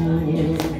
Amen.